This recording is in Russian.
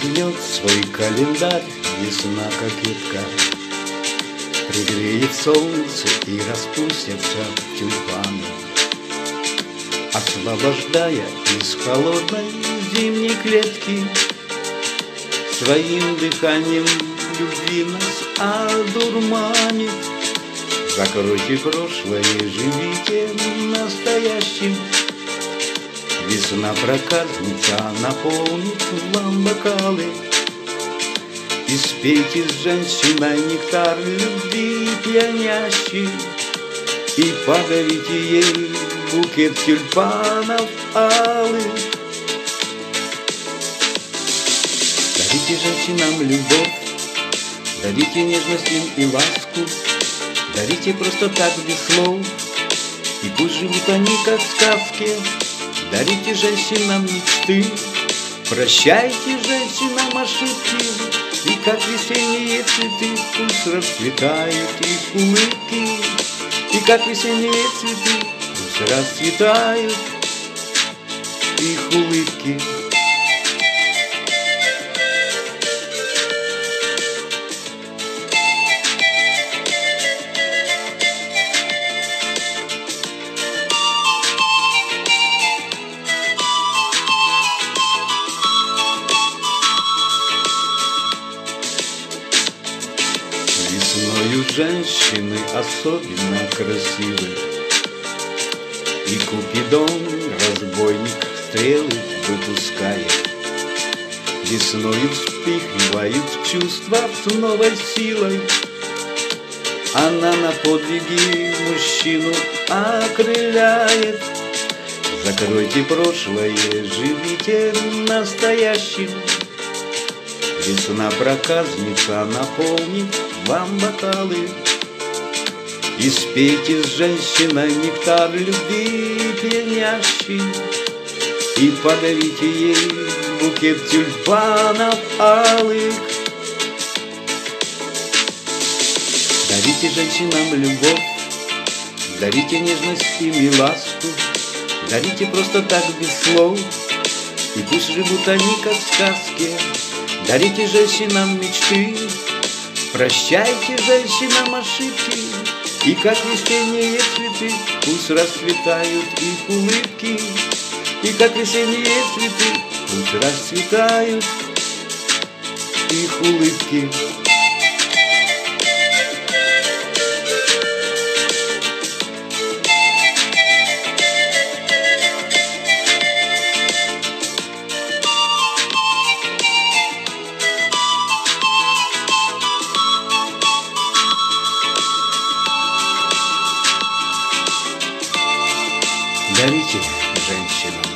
свой календарь весна кокетка Пригреет солнце и распустятся тюльпаны. Освобождая из холодной зимней клетки Своим дыханием любви нас одурманит. Закройте прошлое, живите настоящим Весна проказница наполнит вам бокалы И спейте с женщиной нектар любви пьянящий И подарите ей букет тюльпанов алых. Дарите женщинам любовь, дарите нежность им и ласку Дарите просто так без слов И пусть живут они как в сказке Дарите женщинам мечты Прощайте женщинам ошибки И как весенние цветы Пусть расцветают их улыбки И как весенние цветы Пусть расцветают их улыбки Весною женщины особенно красивы. И Купидон, разбойник, стрелы выпускает. Весною вспыхивают чувства с новой силой. Она на подвиги мужчину окрыляет. Закройте прошлое, живите настоящим Весна проказница наполнит вам бокалы. И спейте с женщиной нектар любви пьянящий. И подарите ей букет тюльпанов алых. Дарите женщинам любовь, дарите нежность и ласку. Дарите просто так без слов, и пусть живут они как в сказке Дарите женщинам мечты, прощайте женщинам ошибки, И как весенние цветы пусть расцветают их улыбки, И как весенние цветы пусть расцветают их улыбки. Дарите женщинам